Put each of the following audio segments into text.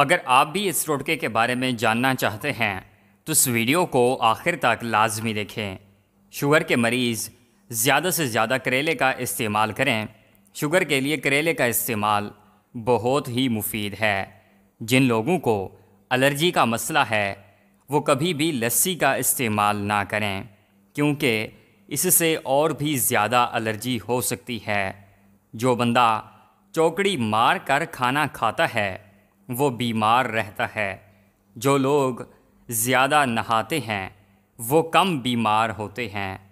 अगर आप भी इस टोटके के बारे में जानना चाहते हैं तो इस वीडियो को आखिर तक लाजमी देखें। शुगर के मरीज़ ज़्यादा से ज़्यादा करेले का इस्तेमाल करें। शुगर के लिए करेले का इस्तेमाल बहुत ही मुफीद है। जिन लोगों को एलर्जी का मसला है, वो कभी भी लस्सी का इस्तेमाल ना करें, क्योंकि इससे और भी ज़्यादा एलर्जी हो सकती है। जो बंदा चौकड़ी मार कर खाना खाता है वो बीमार रहता है। जो लोग ज़्यादा नहाते हैं, वो कम बीमार होते हैं।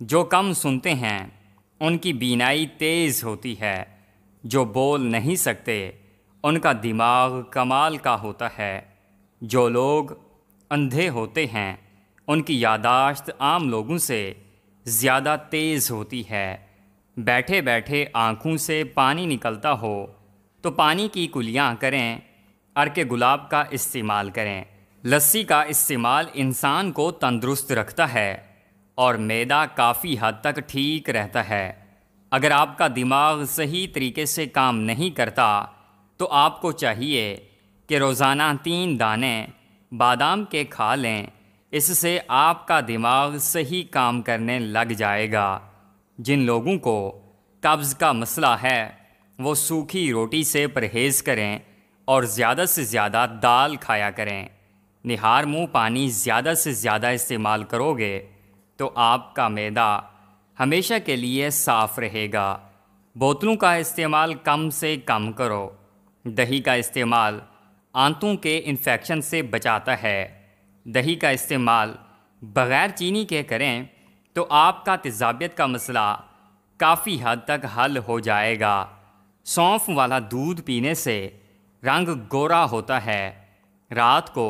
जो कम सुनते हैं, उनकी बीनाई तेज़ होती है। जो बोल नहीं सकते, उनका दिमाग कमाल का होता है। जो लोग अंधे होते हैं, उनकी यादाश्त आम लोगों से ज़्यादा तेज़ होती है। बैठे बैठे आँखों से पानी निकलता हो तो पानी की कुलियाँ करें अर्के गुलाब का इस्तेमाल करें। लस्सी का इस्तेमाल इंसान को तंदुरुस्त रखता है और मैदा काफ़ी हद तक ठीक रहता है। अगर आपका दिमाग सही तरीके से काम नहीं करता तो आपको चाहिए कि रोज़ाना तीन दाने बादाम के खा लें। इससे आपका दिमाग सही काम करने लग जाएगा। जिन लोगों को कब्ज़ का मसला है, वो सूखी रोटी से परहेज़ करें। और ज़्यादा से ज़्यादा दाल खाया करें। निहार मुँह पानी ज़्यादा से ज़्यादा इस्तेमाल करोगे तो आपका मैदा हमेशा के लिए साफ़ रहेगा। बोतलों का इस्तेमाल कम से कम करो। दही का इस्तेमाल आंतों के इन्फेक्शन से बचाता है। दही का इस्तेमाल बग़ैर चीनी के करें तो आपका तेज़ाबियत का मसला काफ़ी हद तक हल हो जाएगा। सौंफ वाला दूध पीने से रंग गोरा होता है। रात को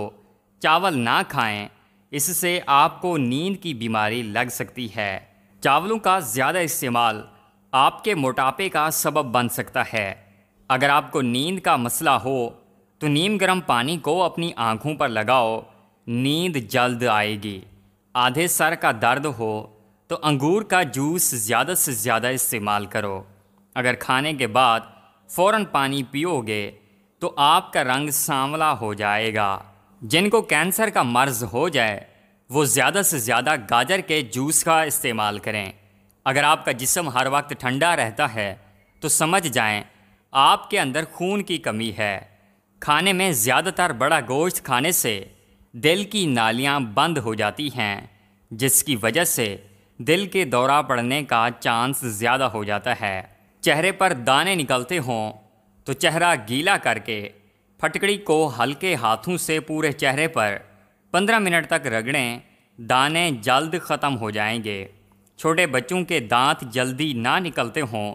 चावल ना खाएँ, इससे आपको नींद की बीमारी लग सकती है। चावलों का ज़्यादा इस्तेमाल आपके मोटापे का सबब बन सकता है। अगर आपको नींद का मसला हो तो नीम गर्म पानी को अपनी आँखों पर लगाओ। नींद जल्द आएगी। आधे सर का दर्द हो तो अंगूर का जूस ज़्यादा से ज़्यादा इस्तेमाल करो। अगर खाने के बाद फ़ौर पानी पियोगे तो आपका रंग सांवला हो जाएगा। जिनको कैंसर का मर्ज़ हो जाए, वो ज़्यादा से ज़्यादा गाजर के जूस का इस्तेमाल करें। अगर आपका जिसम हर वक्त ठंडा रहता है तो समझ जाएँ, आपके अंदर खून की कमी है। खाने में ज़्यादातर बड़ा गोश्त खाने से दिल की नालियाँ बंद हो जाती हैं, जिसकी वजह से दिल के दौरा पड़ने का चांस ज़्यादा हो जाता है। चेहरे पर दाने निकलते हों तो चेहरा गीला करके, फटकड़ी को हल्के हाथों से पूरे चेहरे पर पंद्रह मिनट तक रगड़ें, दाने जल्द ख़त्म हो जाएँगे। छोटे बच्चों के दांत जल्दी ना निकलते हों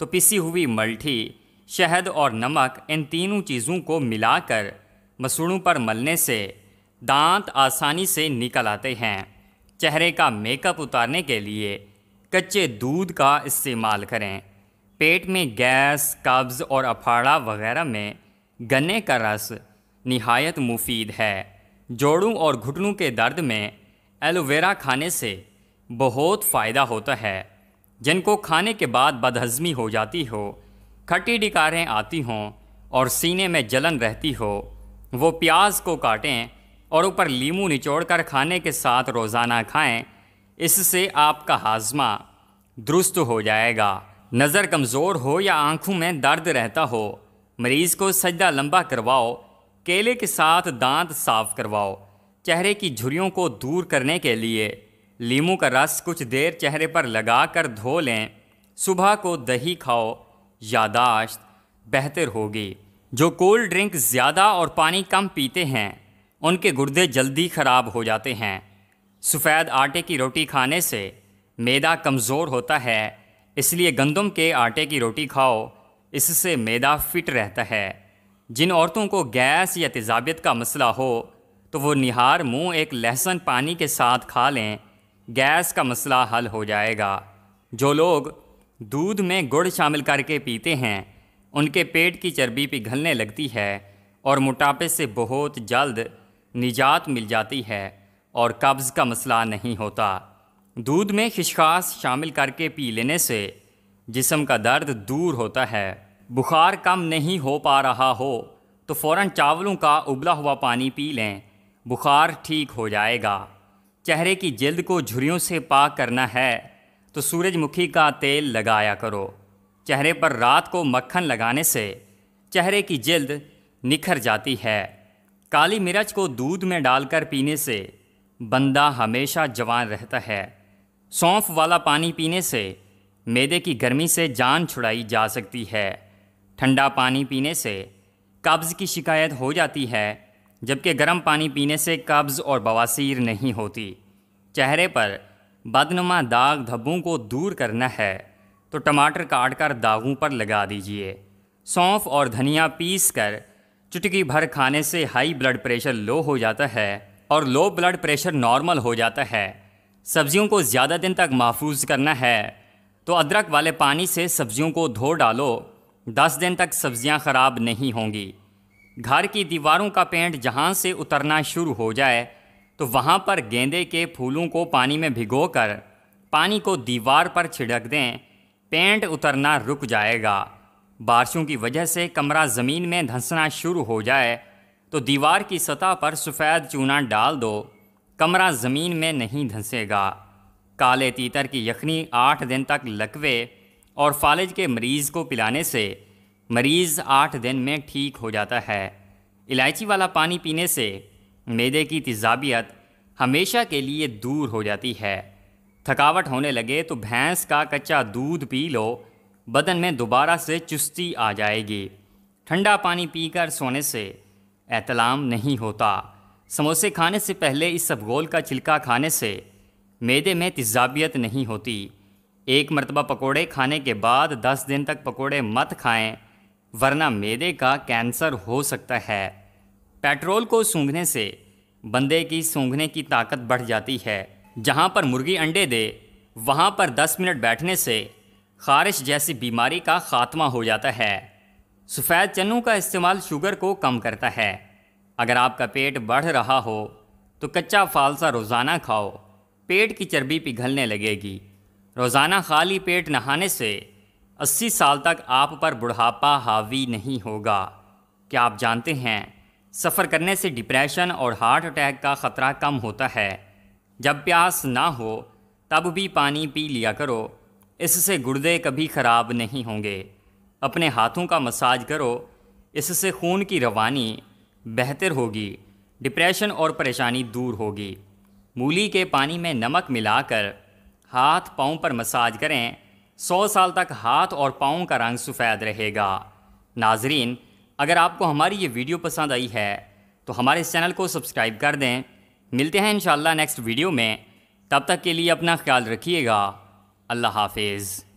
तो पिसी हुई मल्ठी, शहद और नमक इन तीनों चीज़ों को मिलाकर मसूड़ों पर मलने से दांत आसानी से निकल आते हैं। चेहरे का मेकअप उतारने के लिए कच्चे दूध का इस्तेमाल करें। पेट में गैस, कब्ज़ और अफाड़ा वगैरह में गन्ने का रस नहायत मुफीद है। जोड़ों और घुटनों के दर्द में एलोवेरा खाने से बहुत फ़ायदा होता है। जिनको खाने के बाद बदहज़मी हो जाती हो, खट्टी डिकारें आती हों और सीने में जलन रहती हो, वो प्याज को काटें और ऊपर लीमू निचोड़ कर खाने के साथ रोज़ाना खाएँ, इससे आपका हाजमा दुरुस्त हो जाएगा। नज़र कमज़ोर हो या आँखों में दर्द रहता हो, मरीज़ को सजदा लंबा करवाओ, केले के साथ दांत साफ़ करवाओ, चेहरे की झुरियों को दूर करने के लिए लीमू का रस कुछ देर चेहरे पर लगा कर धो लें। सुबह को दही खाओ, यादाश्त बेहतर होगी। जो कोल्ड ड्रिंक ज़्यादा और पानी कम पीते हैं, उनके गुर्दे जल्दी ख़राब हो जाते हैं। सफ़ेद आटे की रोटी खाने से मैदा कमज़ोर होता है इसलिए गंदम के आटे की रोटी खाओ, इससे मैदा फिट रहता है। जिन औरतों को गैस या तेज़ाबियत का मसला हो तो वो निहार मुँह एक लहसुन पानी के साथ खा लें, गैस का मसला हल हो जाएगा। जो लोग दूध में गुड़ शामिल करके पीते हैं, उनके पेट की चर्बी पिघलने लगती है और मोटापे से बहुत जल्द निजात मिल जाती है और कब्ज़ का मसला नहीं होता। दूध में खिशखास शामिल करके पी लेने से जिसम का दर्द दूर होता है, बुखार कम नहीं हो पा रहा हो तो फ़ौर चावलों का उबला हुआ पानी पी लें, बुखार ठीक हो जाएगा। चेहरे की जल्द को झुरियों से पाक करना है तो सूरजमुखी का तेल लगाया करो। चेहरे पर रात को मक्खन लगाने से चेहरे की जल्द निखर जाती है। काली मिर्च को दूध में डालकर पीने से बंदा हमेशा जवान रहता है। सौंफ वाला पानी पीने से मैदे की गर्मी से जान छुड़ाई जा सकती है। ठंडा पानी पीने से कब्ज़ की शिकायत हो जाती है, जबकि गर्म पानी पीने से कब्ज़ और बवासीर नहीं होती। चेहरे पर बदनुमा दाग धब्बों को दूर करना है तो टमाटर काट कर दागों पर लगा दीजिए। सौंफ और धनिया पीस कर चुटकी भर खाने से हाई ब्लड प्रेशर लो हो जाता है और लो ब्लड प्रेशर नॉर्मल हो जाता है। सब्जियों को ज़्यादा दिन तक महफूज करना है तो अदरक वाले पानी से सब्जियों को धो डालो। दस दिन तक सब्ज़ियाँ ख़राब नहीं होंगी। घर की दीवारों का पेंट जहाँ से उतरना शुरू हो जाए तो वहाँ पर गेंदे के फूलों को पानी में भिगोकर पानी को दीवार पर छिड़क दें। पेंट उतरना रुक जाएगा। बारिशों की वजह से कमरा ज़मीन में धंसना शुरू हो जाए तो दीवार की सतह पर सफ़ेद चूना डाल दो। कमरा ज़मीन में नहीं धंसेगा। काले तीतर की यखनी आठ दिन तक लकवे और फालिज के मरीज़ को पिलाने से मरीज़ आठ दिन में ठीक हो जाता है। इलायची वाला पानी पीने से मैदे की तेज़ाबियत हमेशा के लिए दूर हो जाती है। थकावट होने लगे तो भैंस का कच्चा दूध पी लो, बदन में दोबारा से चुस्ती आ जाएगी। ठंडा पानी पीकर सोने से एहतलाम नहीं होता। समोसे खाने से पहले इस सबगोल का छिलका खाने से मैदे में तेज़ाबियत नहीं होती। एक मरतबा पकोड़े खाने के बाद दस दिन तक पकोड़े मत खाएँ, वरना मैदे का कैंसर हो सकता है। पेट्रोल को सूंघने से बंदे की सूंघने की ताकत बढ़ जाती है। जहाँ पर मुर्गी अंडे दे, वहाँ पर 10 मिनट बैठने से खारिश जैसी बीमारी का खात्मा हो जाता है। सफ़ेद चन्नों का इस्तेमाल शुगर को कम करता है। अगर आपका पेट बढ़ रहा हो तो कच्चा फालसा रोज़ाना खाओ। पेट की चर्बी पिघलने लगेगी। रोज़ाना खाली पेट नहाने से 80 साल तक आप पर बुढ़ापा हावी नहीं होगा। क्या आप जानते हैं, सफ़र करने से डिप्रेशन और हार्ट अटैक का ख़तरा कम होता है। जब प्यास ना हो, तब भी पानी पी लिया करो। इससे गुर्दे कभी ख़राब नहीं होंगे। अपने हाथों का मसाज करो। इससे खून की रवानी बेहतर होगी डिप्रेशन और परेशानी दूर होगी। मूली के पानी में नमक मिलाकर हाथ पाँव पर मसाज करें। सौ साल तक हाथ और पाँव का रंग सफ़ेद रहेगा। नाजरीन, अगर आपको हमारी ये वीडियो पसंद आई है तो हमारे इस चैनल को सब्सक्राइब कर दें। मिलते हैं इन नेक्स्ट वीडियो में। तब तक के लिए अपना ख्याल रखिएगा। अल्लाह हाफिज़।